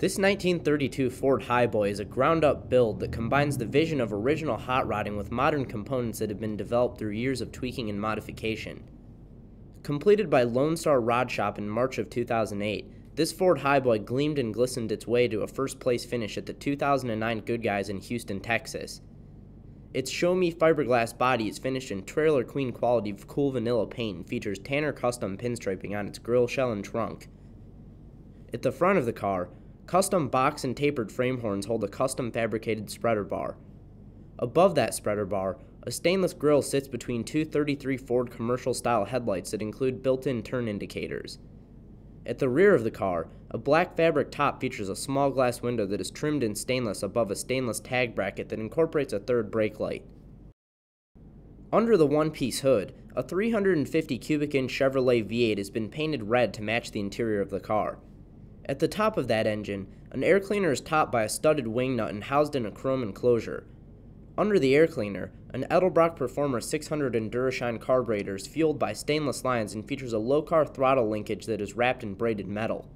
This 1932 Ford Highboy is a ground up build that combines the vision of original hot rodding with modern components that have been developed through years of tweaking and modification. Completed by Lonestar Rod Shop in March of 2008, this Ford Highboy gleamed and glistened its way to a first place finish at the 2009 Good Guys in Houston, Texas. Its Show Me fiberglass body is finished in Trailer Queen quality of cool vanilla paint and features Tanner custom pinstriping on its grille shell and trunk. At the front of the car, Custom box and tapered frame horns hold a custom fabricated spreader bar. Above that spreader bar, a stainless grille sits between two 33 Ford commercial style headlights that include built in turn indicators. At the rear of the car, a black fabric top features a small glass window that is trimmed in stainless above a stainless tag bracket that incorporates a third brake light. Under the one piece hood, a 350 cubic inch Chevrolet V8 has been painted red to match the interior of the car. At the top of that engine, an air cleaner is topped by a studded wing nut and housed in a chrome enclosure. Under the air cleaner, an Edelbrock Performer 600 Endurashine carburetor is fueled by stainless lines and features a Lokar throttle linkage that is wrapped in braided metal.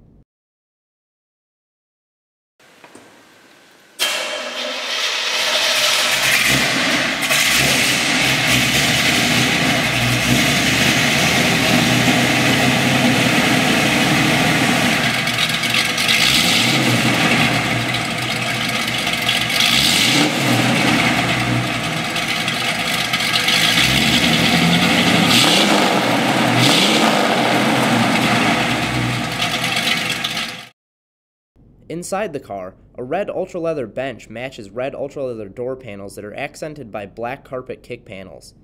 Inside the car, a red ultra leather bench matches red ultra leather door panels that are accented by black carpet kick panels.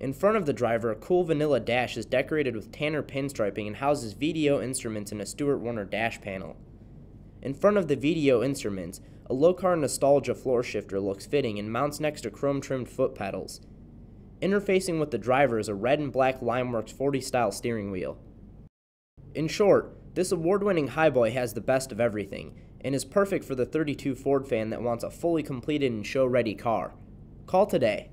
In front of the driver, a cool vanilla dash is decorated with Tanner pinstriping and houses VDO instruments in a Stewart Warner dash panel. In front of the VDO instruments, a Lokar Nostalgia floor shifter looks fitting and mounts next to chrome trimmed foot pedals. Interfacing with the driver is a red and black Limeworks 40 style steering wheel. In short, this award winning highboy has the best of everything, and is perfect for the 32 Ford fan that wants a fully completed and show ready car. Call today.